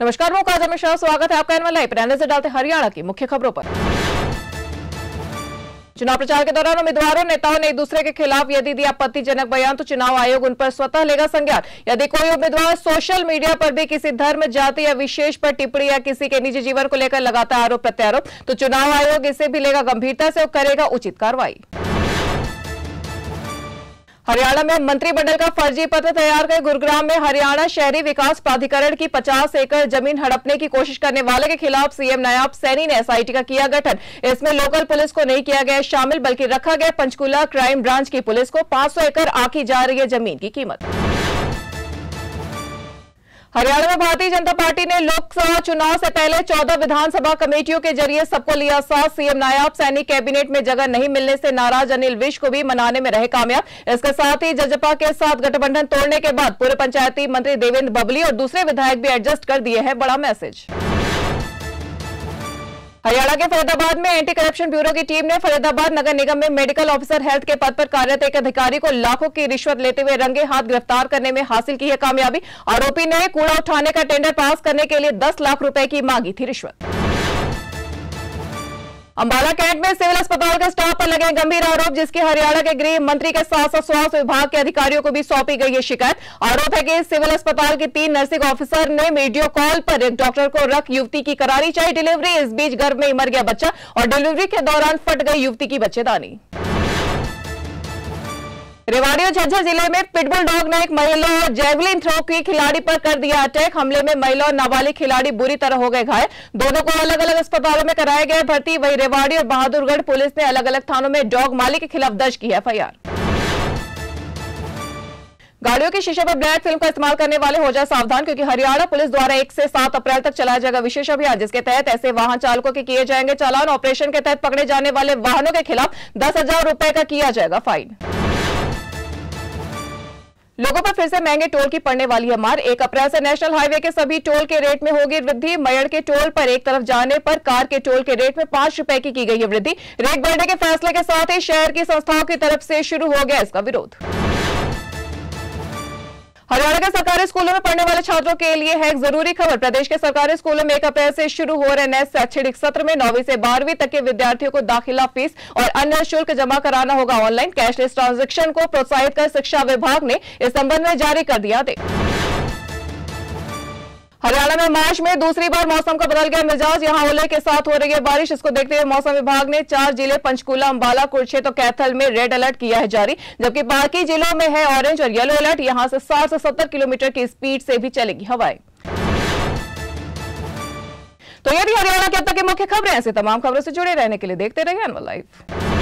नमस्कार, मैं काजा मिश्रा, स्वागत है आपका एनवल लाइव से डालते हरियाणा की मुख्य खबरों पर। चुनाव प्रचार के दौरान उम्मीदवारों, नेताओं ने एक दूसरे के खिलाफ यदि दिया आपत्तिजनक बयान तो चुनाव आयोग उन पर स्वतः लेगा संज्ञान। यदि कोई उम्मीदवार सोशल मीडिया पर भी किसी धर्म, जाति या विशेष पर टिप्पणी या किसी के निजी जीवन को लेकर लगाता आरोप प्रत्यारोप तो चुनाव आयोग इसे भी लेगा गंभीरता से और करेगा उचित कार्रवाई। हरियाणा में मंत्रिमंडल का फर्जी पत्र तैयार कर गुरुग्राम में हरियाणा शहरी विकास प्राधिकरण की 50 एकड़ ज़मीन हड़पने की कोशिश करने वाले के खिलाफ सीएम नायाब सैनी ने एसआईटी का किया गठन। इसमें लोकल पुलिस को नहीं किया गया शामिल, बल्कि रखा गया पंचकुला क्राइम ब्रांच की पुलिस को 500 एकड़ आकी जा रही है ज़मीन की कीमत। हरियाणा में भारतीय जनता पार्टी ने लोकसभा चुनाव से पहले 14 विधानसभा कमेटियों के ज़रिए सबको लिया साथ। सीएम नायब सैनी कैबिनेट में जगह नहीं मिलने से नाराज़ अनिल विश को भी मनाने में रहे कामयाब। इसके साथ ही जजपा के साथ गठबंधन तोड़ने के बाद पूर्व पंचायती मंत्री देवेंद्र बबली और दूसरे विधायक भी एडजस्ट कर दिए हैं। बड़ा मैसेज। हरियाणा के फरीदाबाद में एंटी करप्शन ब्यूरो की टीम ने फरीदाबाद नगर निगम में मेडिकल ऑफिसर हेल्थ के पद पर कार्यरत एक अधिकारी को लाखों की रिश्वत लेते हुए रंगे हाथ गिरफ़्तार करने में हासिल की है कामयाबी। आरोपी ने कूड़ा उठाने का टेंडर पास करने के लिए 10 लाख रुपए की मांगी थी रिश्वत। अंबाला कैंट में सिविल अस्पताल के स्टाफ पर लगे गंभीर आरोप, जिसकी हरियाणा के गृह मंत्री के साथ साथ स्वास्थ्य विभाग के अधिकारियों को भी सौंपी गई है शिकायत। आरोप है कि सिविल अस्पताल के तीन नर्सिंग ऑफिसर ने वीडियो कॉल पर एक डॉक्टर को रख युवती की करारी चाहिए डिलीवरी इस बीच गर्भ में मर गया बच्चा, और डिलीवरी के दौरान फट गई युवती की बच्चेदानी। रेवाड़ी और झज्जर ज़िले में पिटबुल डॉग ने एक महिला और जेवलिन थ्रो की खिलाड़ी पर कर दिया अटैक। हमले में महिला और नाबालिग खिलाड़ी बुरी तरह हो गए घायल। दोनों को अलग अलग अस्पतालों में कराया गया भर्ती। वही रेवाड़ी और बहादुरगढ़ पुलिस ने अलग अलग थानों में डॉग मालिक के खिलाफ दर्ज की एफआईआर। गाड़ियों के शीशे पर ब्लैक फ़िल्म का इस्तेमाल करने वाले हो जाए सावधान, क्योंकि हरियाणा पुलिस द्वारा एक से सात अप्रैल तक चलाया जाएगा विशेष अभियान, जिसके तहत ऐसे वाहन चालकों के किए जाएँगे चालान। ऑपरेशन के तहत पकड़े जाने वाले वाहनों के खिलाफ दस हज़ार रुपए का किया जाएगा फाइन। लोगों पर फिर से महँगे टोल की पड़ने वाली है मार एक अप्रैल से नेशनल हाईवे के सभी टोल के रेट में होगी वृद्धि। मयड़ के टोल पर एक तरफ़ जाने पर कार के टोल के रेट में पाँच रुपए की की गई है वृद्धि। रेट बढ़ने के फैसले के साथ ही शहर की संस्थाओं की तरफ़ से शुरू हो गया इसका विरोध। हरियाणा के सरकारी स्कूलों में पढ़ने वाले छात्रों के लिए है एक ज़रूरी खबर। प्रदेश के सरकारी स्कूलों में एक अप्रैल से शुरू हो रहे नए शैक्षणिक सत्र में नौवीं से बारहवीं तक के विद्यार्थियों को दाखिला फ़ीस और अन्य शुल्क जमा कराना होगा। ऑनलाइन कैशलेस ट्रांजेक्शन को प्रोत्साहित कर शिक्षा विभाग ने इस संबंध में जारी कर दिया आदेश। हरियाणा में मार्च में दूसरी बार मौसम का बदल गया मिजाज। यहाँ ओले के साथ हो रही है बारिश। इसको देखते हुए मौसम विभाग ने चार ज़िले, पंचकूला, अंबाला, कुरुक्षेत्र और कैथल में रेड अलर्ट किया है जारी। जबकि बाकी जिलों में है ऑरेंज और येलो अलर्ट यहाँ से साठ से सत्तर किलोमीटर की स्पीड से भी चलेगी हवाएँ। तो ये भी हरियाणा के अब तक की मुख्य खबरें। ऐसे तमाम खबरों से जुड़े रहने के लिए देखते रहिए अनवल लाइव।